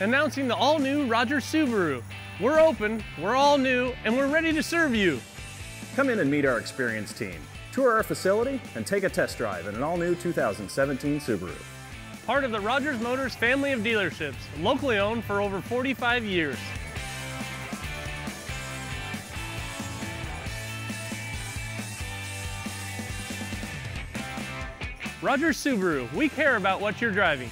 announcing the all-new Rogers Subaru. We're open, we're all new, and we're ready to serve you. Come in and meet our experienced team. Tour our facility and take a test drive in an all-new 2017 Subaru. Part of the Rogers Motors family of dealerships, locally owned for over 45 years. Rogers Subaru, we care about what you're driving.